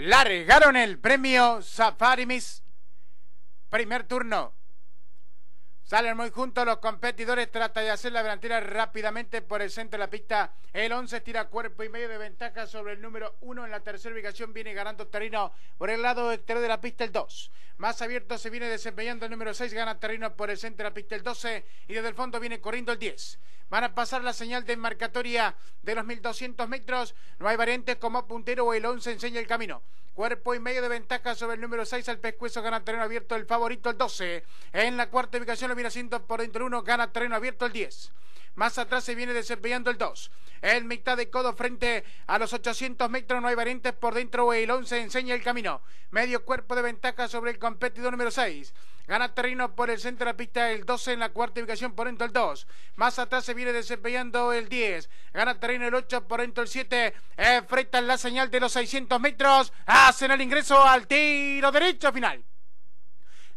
Largaron el premio Safari Miss. Primer turno. Salen muy juntos los competidores, trata de hacer la delantera rápidamente por el centro de la pista. El 11 tira cuerpo y medio de ventaja sobre el número 1 en la tercera ubicación. Viene ganando terreno por el lado exterior de la pista el 2. Más abierto se viene desempeñando el número 6, gana terreno por el centro la pista el 12 y desde el fondo viene corriendo el 10. Van a pasar la señal de enmarcatoria de los 1200 metros. No hay variantes como puntero o el 11 enseña el camino. Cuerpo y medio de ventaja sobre el número 6 al pescuezo, gana terreno abierto el favorito el 12. En la cuarta ubicación lo haciendo por el 1, gana terreno abierto el 10. Más atrás se viene desempeñando el 2. En mitad de codo frente a los 800 metros no hay variantes por dentro. El 11 enseña el camino. Medio cuerpo de ventaja sobre el competidor número 6. Gana terreno por el centro de la pista el 12 en la cuarta ubicación por dentro el 2. Más atrás se viene desempeñando el 10. Gana terreno el 8 por dentro el 7. Enfrentan la señal de los 600 metros. Hacen el ingreso al tiro derecho final.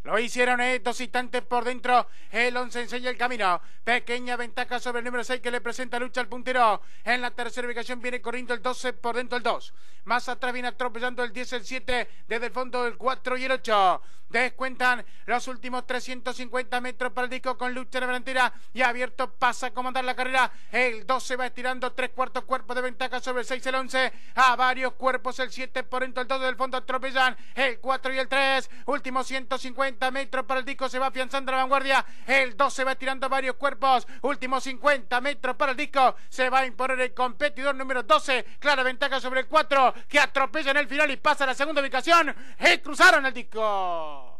Lo hicieron estos instantes por dentro. El 11 enseña el camino. Pequeña ventaja sobre el número 6 que le presenta lucha al puntero. En la tercera ubicación viene corriendo el 12 por dentro el 2. Más atrás viene atropellando el 10, el 7. Desde el fondo el 4 y el 8. Descuentan los últimos 350 metros para el disco con lucha de delantera. Y abierto pasa a comandar la carrera. El 12 va estirando tres cuartos cuerpos de ventaja sobre el 6, el 11. A varios cuerpos el 7 por dentro el 2 del fondo atropellan el 4 y el 3. Últimos 150 metros para el disco, se va afianzando la vanguardia. El 12 va tirando varios cuerpos. Últimos 50 metros para el disco. Se va a imponer el competidor número 12. Clara ventaja sobre el 4 que atropella en el final y pasa a la segunda ubicación. Y cruzaron el disco.